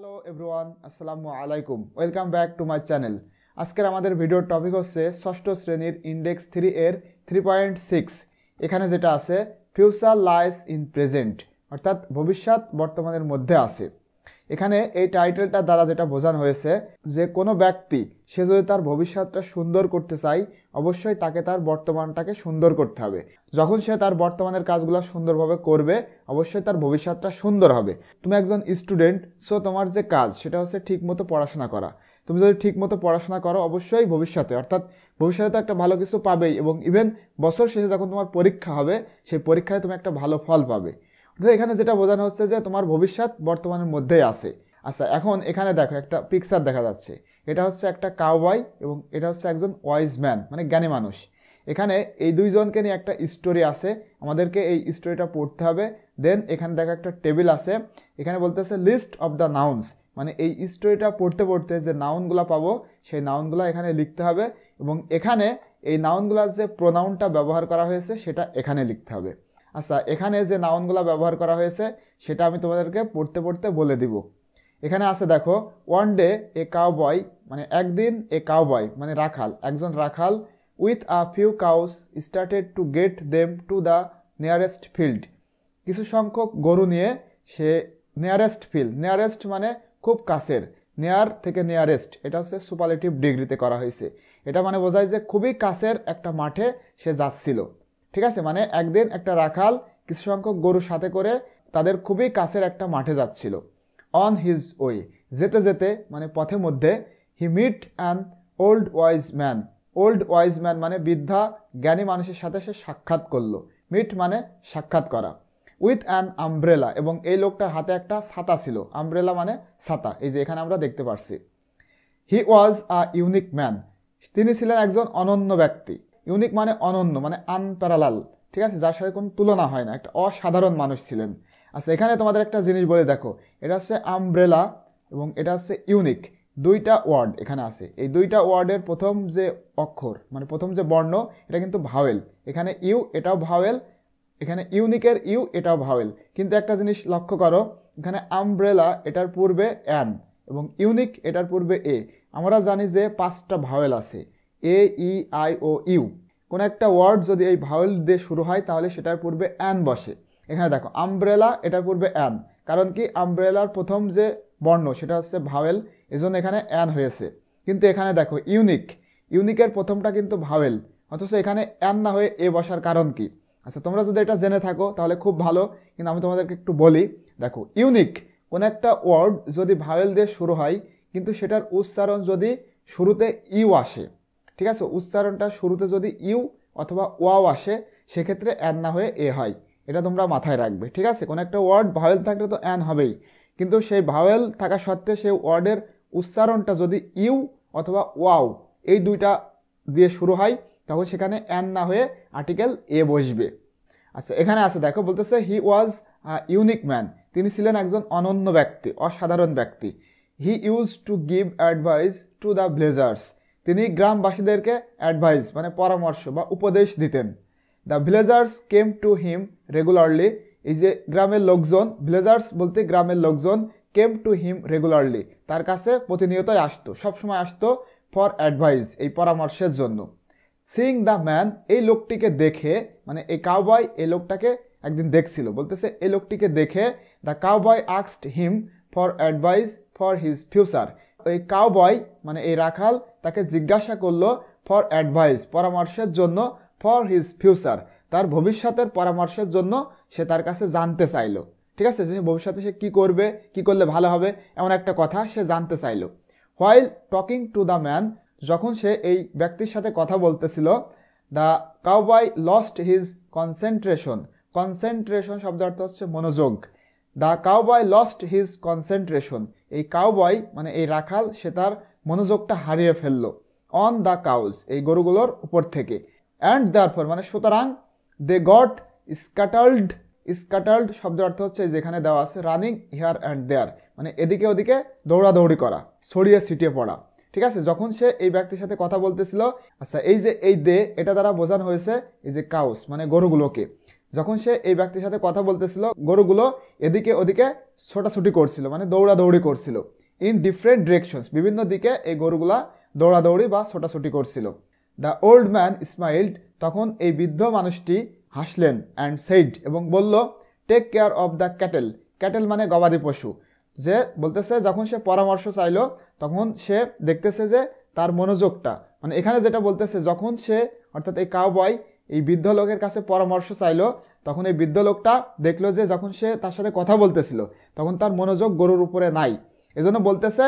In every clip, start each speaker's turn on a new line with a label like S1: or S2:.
S1: Hello everyone আসসালামু আলাইকুম welcome back to my channel আজকের আমাদের ভিডিওর টপিক হচ্ছে ষষ্ঠ শ্রেণির ইন্ডেক্স থ্রি এর থ্রি পয়েন্ট সিক্স এখানে যেটা আছে ফিউচার লাইস ইন প্রেজেন্ট অর্থাৎ ভবিষ্যৎ বর্তমানের মধ্যে আছে। এখানে এই টাইটেলটা দ্বারা যেটা বোঝানো হয়েছে, যে কোনো ব্যক্তি, সে যদি তার ভবিষ্যৎটা সুন্দর করতে চায়, অবশ্যই তাকে তার বর্তমানটাকে সুন্দর করতে হবে। যখন সে তার বর্তমানের কাজগুলো সুন্দরভাবে করবে, অবশ্যই তার ভবিষ্যৎটা সুন্দর হবে। তুমি একজন স্টুডেন্ট, সো তোমার যে কাজ, সেটা হচ্ছে ঠিকমতো পড়াশোনা করা। তুমি যদি ঠিকমতো পড়াশোনা করো, অবশ্যই ভবিষ্যতে, অর্থাৎ ভবিষ্যতে তো একটা ভালো কিছু পাবেই, এবং ইভেন বছর শেষে যখন তোমার পরীক্ষা হবে, সেই পরীক্ষায় তুমি একটা ভালো ফল পাবে। অর্থাৎ এখানে যেটা বোঝানো হচ্ছে যে তোমার ভবিষ্যৎ বর্তমানের মধ্যেই আছে। আচ্ছা এখন এখানে দেখো একটা পিকচার দেখা যাচ্ছে। এটা হচ্ছে একটা কাউবয় এবং এটা হচ্ছে একজন ওয়াইজ ম্যান মানে জ্ঞানী মানুষ। এখানে এই দুইজনকে নিয়ে একটা স্টোরি আছে। আমাদেরকে এই স্টোরিটা পড়তে হবে। দেন এখানে দেখো একটা টেবিল আছে। এখানে বলতেছে লিস্ট অফ দ্য নাউন্স মানে এই স্টোরিটা পড়তে পড়তে যে নাউনগুলো পাবো, সেই নাউনগুলো এখানে লিখতে হবে। এবং এখানে এই নাউনগুলার যে প্রোনাউনটা ব্যবহার করা হয়েছে, সেটা এখানে লিখতে হবে। আচ্ছা এখানে যে নাউনগুলো ব্যবহার করা হয়েছে, সেটা আমি তোমাদেরকে পড়তে পড়তে বলে দিব। এখানে আছে, দেখো one day a cowboy মানে একদিন এ কাউ বয় মানে রাখাল, একজন রাখাল with a few cows started to get them to the nearest field কিছু সংখ্যক গরু নিয়ে সে নিয়ারেস্ট ফিল্ড নিয়ারেস্ট মানে খুব কাছের নেয়ার থেকে নিয়ারেস্ট এটা হচ্ছে সুপারলেটিভ ডিগ্রিতে করা হয়েছে। এটা মানে বোঝায় যে খুবই কাছের একটা মাঠে সে যাচ্ছিল। ঠিক আছে? মানে একদিন একটা রাখাল কিছু সংখ্যক গরুর সাথে করে তাদের খুবই কাছের একটা মাঠে যাচ্ছিল। অন হিজ ওয়ে যেতে যেতে মানে পথে মধ্যে he meet an old wise man old wise man মানে বৃদ্ধা, জ্ঞানী মানুষের সাথে সে সাক্ষাৎ করল। মিট মানে সাক্ষাৎ করা। উইথ অ্যান আমব্রেলা এবং এই লোকটার হাতে একটা ছাতা ছিল। আমব্রেলা মানে ছাতা, এই যে এখানে আমরা দেখতে পারছি। হি ওয়াজ আ ইউনিক ম্যান তিনি ছিলেন একজন অনন্য ব্যক্তি। ইউনিক মানে অনন্য মানে আনপ্যারালাল ঠিক আছে? যার সাথে কোনো তুলনা হয় না, একটা অসাধারণ মানুষ ছিলেন। আচ্ছা এখানে তোমাদের একটা জিনিস বলে দেখো, এটা হচ্ছে আমব্রেলা এবং এটা হচ্ছে ইউনিক দুইটা ওয়ার্ড এখানে আছে। এই দুইটা ওয়ার্ডের প্রথম যে অক্ষর মানে প্রথম যে বর্ণ, এটা কিন্তু ভাওয়েল এখানে ইউ, এটাও ভাওয়েল এখানে ইউনিকের ইউ, এটাও ভাওয়েল কিন্তু একটা জিনিস লক্ষ্য করো, এখানে আমব্রেলা এটার পূর্বে অ্যান এবং ইউনিক এটার পূর্বে এ আমরা জানি যে পাঁচটা ভাওয়েল আছে। এ ই আই ও ইউ কোনো একটা ওয়ার্ড যদি এই ভাওয়েল দিয়ে শুরু হয়, তাহলে সেটার পূর্বে অ্যান বসে। এখানে দেখো আমব্রেলা এটার পূর্বে অ্যান কারণ কি? আমব্রেলার প্রথম যে বর্ণ, সেটা হচ্ছে ভাওয়েল এজন্য এখানে অ্যান হয়েছে। কিন্তু এখানে দেখো ইউনিক ইউনিকের প্রথমটা কিন্তু ভাওয়েল অথচ এখানে অ্যান না হয়ে এ বসার কারণ কি? আচ্ছা তোমরা যদি এটা জেনে থাকো, তাহলে খুব ভালো। কিন্তু আমি তোমাদেরকে একটু বলি, দেখো ইউনিক কোনো একটা ওয়ার্ড যদি ভাওয়েল দিয়ে শুরু হয়, কিন্তু সেটার উচ্চারণ যদি শুরুতে ইউ আসে ঠিক আছে? উচ্চারণটা শুরুতে যদি ইউ অথবা ওয়াও আসে, সেক্ষেত্রে অ্যান না হয়ে এ হয়। এটা তোমরা মাথায় রাখবে, ঠিক আছে? কোনো একটা ওয়ার্ড ভাওয়েল থাকলে তো অ্যান হবেই। কিন্তু সেই ভাওয়েল থাকা সত্ত্বে সেই ওয়ার্ডের উচ্চারণটা যদি ইউ অথবা ওয়াও এই দুইটা দিয়ে শুরু হয়, তখন সেখানে অ্যান না হয়ে আর্টিকেল এ বসবে। আচ্ছা এখানে আছে, দেখো, বলতেছে হি ওয়াজ ইউনিক ম্যান। তিনি ছিলেন একজন অনন্য ব্যক্তি, অসাধারণ ব্যক্তি। He use to give advice to the villagers. তিনি গ্রামবাসীদেরকে অ্যাডভাইস মানে পরামর্শ বা উপদেশ দিতেন। The villagers came to him regularly এই যে গ্রামের লোকজন ভিলেজার্স বলতে গ্রামের লোকজন কেম টু হিম রেগুলারলি তার কাছে প্রতিনিয়তই আসতো, সবসময় আসতো ফর অ্যাডভাইস এই পরামর্শের জন্য। সিং দ্য ম্যান এই লোকটিকে দেখে মানে এই কাউবয় এই লোকটাকে একদিন দেখছিল। বলতেছে, এই লোকটিকে দেখে the cowboy আক্সড him for advice for his future এই কাউবয় মানে এই রাখাল, তাকে জিজ্ঞাসা করল ফর অ্যাডভাইস পরামর্শের জন্য ফর হিজ ফিউচার তার ভবিষ্যতের পরামর্শের জন্য সে তার কাছে জানতে চাইলো। ঠিক আছে? সে ভবিষ্যতে সে কী করবে, কি করলে ভালো হবে, এমন একটা কথা সে জানতে চাইলো। While talking to the man যখন সে এই ব্যক্তির সাথে কথা বলতেছিল the cowboy lost his concentration concentration শব্দ অর্থ হচ্ছে মনোযোগ। The cowboy lost his concentration এই কাউবয় মানে এই রাখাল, সে তার মনোযোগটা হারিয়ে ফেলল অন দ্য কাউজ এই গরুগুলোর উপর থেকে। অ্যান্ড দেয়ারফর মানে সুতরাং দে গট স্কাটাল্ড স্কাটাল্ড শব্দের অর্থ হচ্ছে যেখানে দেওয়া আছে রানিং হেয়ার অ্যান্ড দেয়ার মানে এদিকে ওদিকে দৌড়াদৌড়ি করা, ছড়িয়ে ছিটিয়ে পড়া। ঠিক আছে? যখন সে এই ব্যক্তির সাথে কথা বলতেছিল আচ্ছা এই যে এই দে এটা দ্বারা বোঝানো হয়েছে এই যে কাউস মানে গরুগুলোকে। যখন সে এই ব্যক্তির সাথে কথা বলতেছিল, গরুগুলো এদিকে ওদিকে ছোটাছুটি করছিল মানে দৌড়াদৌড়ি করছিল ইন ডিফারেন্ট ডিরেকশনস বিভিন্ন দিকে এই গরুগুলা দৌড়াদৌড়ি বা ছোটাছুটি করছিল। দ্য ওল্ড ম্যান স্মাইল্ড তখন এই বৃদ্ধ মানুষটি হাসলেন অ্যান্ড সেইড এবং বলল take care of the cattle cattle মানে গবাদি পশু। যে বলতেছে, যখন সে পরামর্শ চাইলো, তখন সে দেখতেছে যে তার মনোযোগটা মানে এখানে যেটা বলতেছে, যখন সে, অর্থাৎ এই কাউ বয় এই বৃদ্ধ লোকের কাছে পরামর্শ চাইলো, তখন এই বৃদ্ধ লোকটা দেখল যে যখন সে তার সাথে কথা বলতেছিল, তখন তার মনোযোগ গরুর উপরে নাই। এজন্য বলতেছে,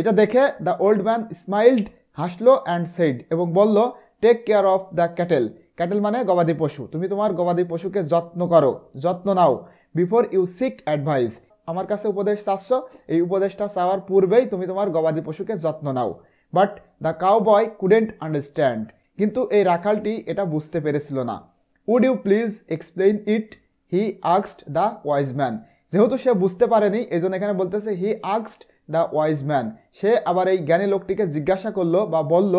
S1: এটা দেখে দ্য ওল্ড ম্যান স্মাইল্ড হাসলো অ্যান্ড সেইড এবং বলল take care of the cattle cattle মানে গবাদি পশু। তুমি তোমার গবাদি পশুকে যত্ন করো, যত্ন নাও বিফোর ইউ সিক অ্যাডভাইস আমার কাছে উপদেশ চাচ্ছ, এই উপদেশটা চাওয়ার পূর্বেই তুমি তোমার গবাদি পশুকে যত্ন নাও। But the cowboy couldn't understand কিন্তু এই রাখালটি এটা বুঝতে পেরেছিল না। Would you please explain it he আক্সড the wise man যেহেতু সে বুঝতে পারেনি এই জন্য এখানে বলতেছে হি আক্সড দ্য ওয়াইজ ম্যান সে আবার এই জ্ঞানী লোকটিকে জিজ্ঞাসা করল বা বলল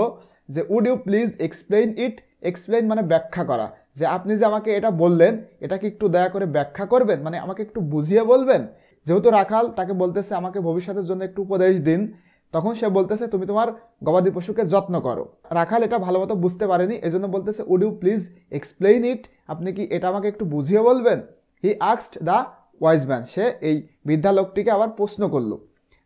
S1: যে would you please explain it explain মানে ব্যাখ্যা করা। যে, আপনি যে আমাকে এটা বললেন এটাকে একটু দয়া করে ব্যাখ্যা করবেন? মানে আমাকে একটু বুঝিয়ে বলবেন? যেহেতু রাখাল তাকে বলতেছে, আমাকে ভবিষ্যতের জন্য একটু উপদেশ দিন। তখন সে বলতেছে, তুমি তোমার গবাদি পশুকে যত্ন করো। রাখাল এটা ভালো মতো বুঝতে পারেনি এই জন্য বলতেছে would you please explain it আপনি কি এটা আমাকে একটু বুঝিয়ে বলবেন? হি আক্সড দ্য ওয়াইজ ম্যান সে এই বৃদ্ধা লোকটিকে আবার প্রশ্ন করল।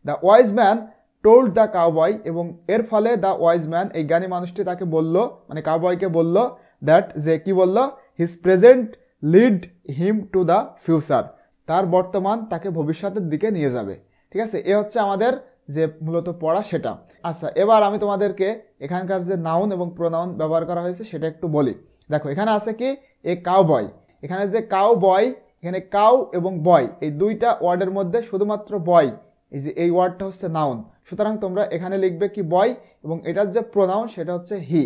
S1: The wise man told the cowboy এবং এর ফলে দ্য ওয়াইজ ম্যান এই জ্ঞানী মানুষটি তাকে বলল মানে কাউবয়কে বলল দ্যাট যে কি বলল? His present lead him to the future তার বর্তমান তাকে ভবিষ্যতের দিকে নিয়ে যাবে। ঠিক আছে? এ হচ্ছে আমাদের যে মূলত পড়া সেটা। আচ্ছা এবার আমি তোমাদেরকে এখানকার যে নাউন এবং প্রোনাউন ব্যবহার করা হয়েছে সেটা একটু বলি। দেখো, এখানে আছে কি? এ কাউ বয় এখানে যে কাউ বয় এখানে কাউ এবং বয় এই দুইটা ওয়ার্ডের মধ্যে শুধুমাত্র বয় এই যে এই ওয়ার্ডটা হচ্ছে নাউন সুতরাং তোমরা এখানে লিখবে কি বয় এবং এটার যে প্রোনাউন সেটা হচ্ছে হি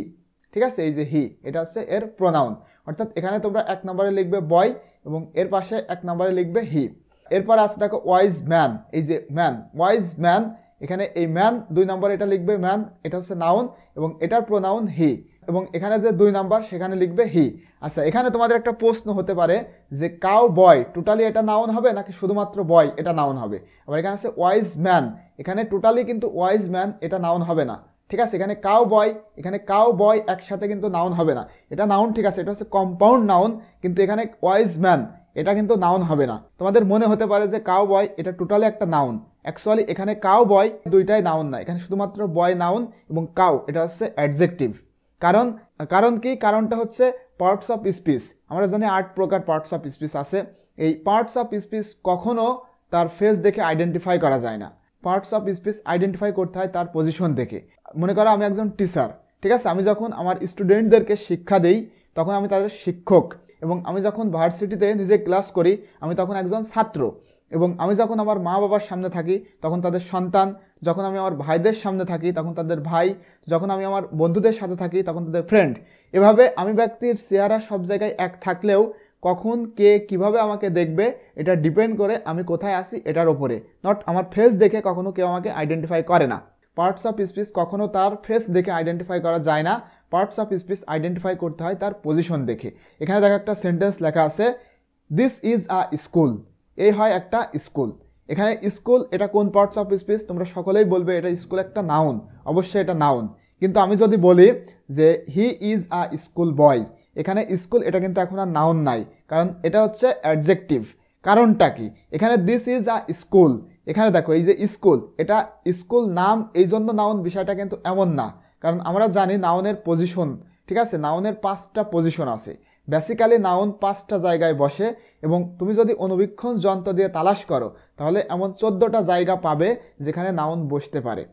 S1: ঠিক আছে? এই যে হি এটা হচ্ছে এর প্রোনাউন অর্থাৎ এখানে তোমরা এক নম্বরে লিখবে বয় এবং এর পাশে এক নম্বরে লিখবে হি এরপর আছে দেখো ওয়াইজ ম্যান এই যে ম্যান ওয়াইজ ম্যান এখানে এই ম্যান দুই নম্বর এটা লিখবে ম্যান এটা হচ্ছে নাউন এবং এটার প্রোনাউন হি এবং এখানে যে দুই নাম্বার সেখানে লিখবে হি আচ্ছা এখানে তোমাদের একটা প্রশ্ন হতে পারে যে কাউ বয় টোটালি এটা নাউন হবে নাকি শুধুমাত্র বয় এটা নাউন হবে? আবার এখানে আছে ওয়াইজ ম্যান এখানে টোটালি কিন্তু ওয়াইজ ম্যান এটা নাউন হবে না। ঠিক আছে, এখানে কাউ বয় এখানে কাউ বয় একসাথে কিন্তু নাউন হবে না। এটা নাউন ঠিক আছে, এটা হচ্ছে কম্পাউন্ড নাউন কিন্তু এখানে ওয়াইজ ম্যান এটা কিন্তু নাউন হবে না। তোমাদের মনে হতে পারে যে কাউ বয় এটা টোটালি একটা নাউন অ্যাকচুয়ালি এখানে কাউ বয় দুইটাই নাউন না এখানে শুধুমাত্র বয় নাউন এবং কাউ এটা হচ্ছে অ্যাডজেক্টিভ কারণ কারণ কি? কারণটা হচ্ছে পার্টস অফ স্পিচ আমরা জানি আট প্রকার পার্টস অফ স্পিচ আছে। এই পার্টস অফ স্পিচ কখনো তার ফেস দেখে আইডেন্টিফাই করা যায় না। পার্টস অফ স্পিচ আইডেন্টিফাই করতে হয় তার পজিশন দেখে। মনে করো আমি একজন টিচার ঠিক আছে? আমি যখন আমার স্টুডেন্টদেরকে শিক্ষা দেই, তখন আমি তাদের শিক্ষক। এবং আমি যখন ভার্সিটিতে নিজে ক্লাস করি, আমি তখন একজন ছাত্র। এবং আমি যখন আমার মা বাবার সামনে থাকি, তখন তাদের সন্তান, যখন আমি আমার ভাইদের সামনে থাকি, তখন তাদের ভাই, যখন আমি আমার বন্ধুদের সাথে থাকি, তখন তাদের ফ্রেন্ড এভাবে আমি ব্যক্তির চেহারা সব জায়গায় এক থাকলেও কখন, কে কীভাবে আমাকে দেখবে, এটা ডিপেন্ড করে আমি কোথায় আসি এটার ওপরে নট আমার ফেস দেখে কখনো কেউ আমাকে আইডেন্টিফাই করে না। পার্টস অফ স্পিচ কখনো তার ফেস দেখে আইডেন্টিফাই করা যায় না। পার্টস অফ স্পিচ আইডেন্টিফাই করতে হয় তার পজিশন দেখে। এখানে দেখো একটা সেন্টেন্স লেখা আছে দিস ইজ আ স্কুল এই হয় একটা স্কুল। এখানে স্কুল, এটা কোন পার্টস অফ স্পিচ তোমরা সকলেই বলবে এটা স্কুল একটা নাউন অবশ্যই এটা নাউন কিন্তু আমি যদি বলি যে হি ইজ আ স্কুল বয় এখানে স্কুল এটা কিন্তু এখন আর নাউন নাই। কারণ এটা হচ্ছে অ্যাডজেক্টিভ কারণটা কি? এখানে দিস ইজ আ স্কুল এখানে দেখো, এই যে স্কুল এটা স্কুল নাম, এই জন্য নাউন বিষয়টা কিন্তু এমন না। কারণ আমরা জানি নাউনের পজিশন ঠিক আছে? নাউনের পাঁচটা পজিশন আছে। বেসিক্যালি নাউন পাঁচটা জায়গায় বসে এবং তুমি যদি অনুবীক্ষণ যন্ত্র দিয়ে তালাশ করো, তাহলে এমন চোদ্দোটা জায়গা পাবে যেখানে নাউন বসতে পারে।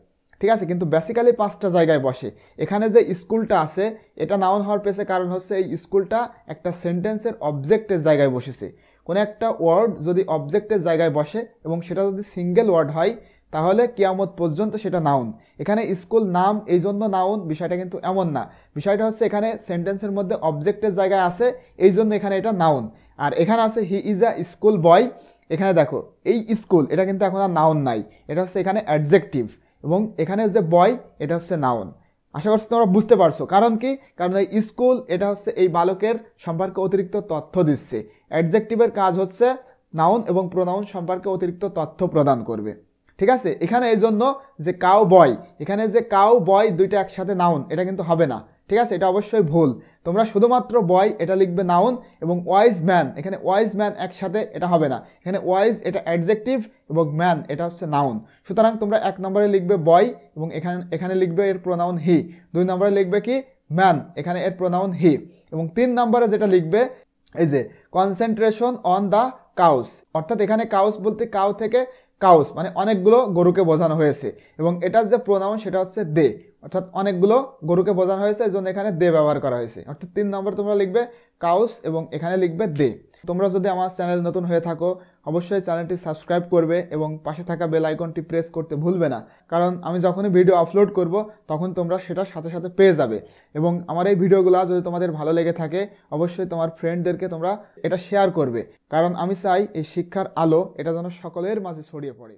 S1: ঠিক আছে? কিন্তু বেসিক্যালি পাঁচটা জায়গায় বসে। এখানে যে স্কুলটা আছে, এটা নাউন হওয়ার পেছে কারণ হচ্ছে এই স্কুলটা একটা সেন্টেন্সের অবজেক্টের জায়গায় বসেছে। কোনো একটা ওয়ার্ড যদি অবজেক্টের জায়গায় বসে এবং সেটা যদি সিঙ্গেল ওয়ার্ড হয় তাহলে কিয়ামত পর্যন্ত সেটা নাউন এখানে স্কুল নাম এই জন্য নাউন বিষয়টা কিন্তু এমন না। বিষয়টা হচ্ছে এখানে সেন্টেন্সের মধ্যে অবজেক্টের জায়গায় আছে এই জন্য এখানে এটা নাউন আর এখানে আছে হি ইজ আ স্কুল বয় এখানে দেখো, এই স্কুল এটা কিন্তু এখন আর নাউন নাই। এটা হচ্ছে এখানে অ্যাডজেক্টিভ এবং এখানে যে বয় এটা হচ্ছে নাউন আশা করছি তোমরা বুঝতে পারছ। কারণ কি? কারণ এই স্কুল এটা হচ্ছে এই বালকের সম্পর্কে অতিরিক্ত তথ্য দিচ্ছে। অ্যাডজেক্টিভের কাজ হচ্ছে নাউন এবং প্রোনাউন সম্পর্কে অতিরিক্ত তথ্য প্রদান করবে। ঠিক আছে? এখানে এই জন্য যে কাউ বয় এখানে যে কাউ বয় দুইটা একসাথে নাউন এটা কিন্তু হবে না। ঠিক আছে? এটা অবশ্যই ভুল। তোমরা শুধুমাত্র বয় এটা লিখবে নাউন এবং ওয়াইজ ম্যান এখানে ওয়াইজ ম্যান একসাথে এটা হবে না। এখানে ওয়াইজ এটা অ্যাডজেক্টিভ এবং ম্যান এটা হচ্ছে নাউন সুতরাং তোমরা এক নম্বরে লিখবে বয় এবং এখানে এখানে লিখবে এর প্রোনাউন হি দুই নম্বরে লিখবে কি? ম্যান এখানে এর প্রোনাউন হি এবং তিন নম্বরে যেটা লিখবে, এই যে কনসেন্ট্রেশন অন দ্য কাউস অর্থাৎ এখানে কাউস বলতে কাউ থেকে কাউস মানে অনেকগুলো গরুকে বোঝানো হয়েছে। এবং এটার যে প্রোনাউন সেটা হচ্ছে দে। অর্থাৎ অনেকগুলো গরুকে বোঝানো হয়েছে এই জন্য এখানে দে ব্যবহার করা হয়েছে। অর্থাৎ তিন নম্বর তোমরা লিখবে কাউস এবং এখানে লিখবে দে। তোমরা যদি আমার চ্যানেল নতুন হয়ে থাকো, অবশ্যই চ্যানেলটি সাবস্ক্রাইব করবে এবং পাশে থাকা বেল আইকনটি প্রেস করতে ভুলবে না। কারণ আমি যখনই ভিডিও আপলোড করব, তখন তোমরা সেটা সাথে সাথে পেয়ে যাবে। এবং আমার এই ভিডিওগুলো যদি তোমাদের ভালো লেগে থাকে, অবশ্যই তোমার ফ্রেন্ডদেরকে তোমরা এটা শেয়ার করবে। কারণ আমি চাই এই শিক্ষার আলো এটা যেন সকলের মাঝে ছড়িয়ে পড়ে।